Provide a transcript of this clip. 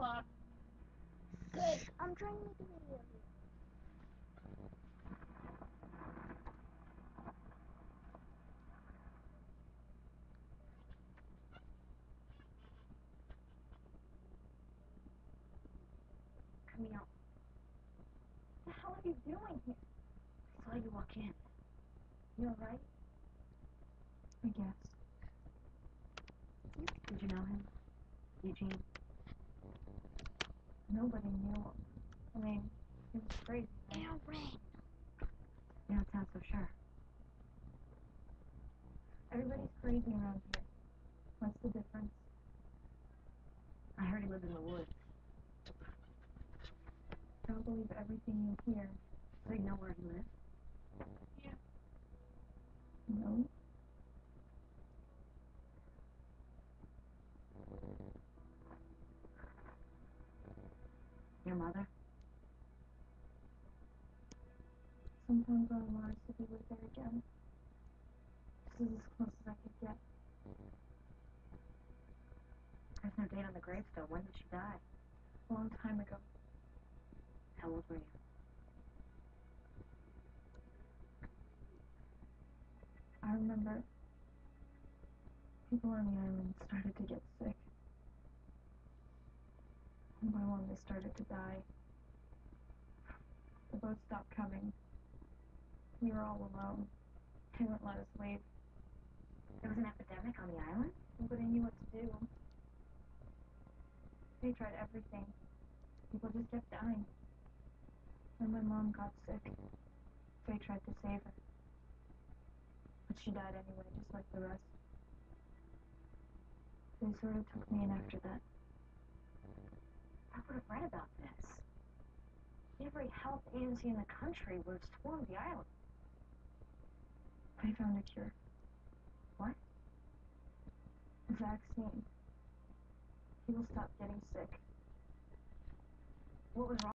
o'clock. Good. I'm trying to make a video here. Camille. What the hell are you doing here? I saw you walk in. You alright? I guess. Did you know him? Eugene? Nobody knew. I mean, it was crazy. right? Aaron. You don't sound so sure. Everybody's crazy around here. What's the difference? I heard he lived in the woods. Don't believe everything you hear. So you know where he lives? Yeah. No. Your mother? Sometimes I want to be with her again. This is as close as I could get. There's no date on the gravestone. When did she die? A long time ago. How old were you? I remember people on the island started to get sick. One by one, they started to die. The boat stopped coming. We were all alone. They wouldn't let us leave. There was an epidemic on the island? Nobody knew what to do. They tried everything. People just kept dying. When my mom got sick, they tried to save her. But she died anyway, just like the rest. They sort of took me in after that. I would have read about this. Every health agency in the country would have swarmed the island. They found a cure. What? A vaccine. People stopped getting sick. What was wrong?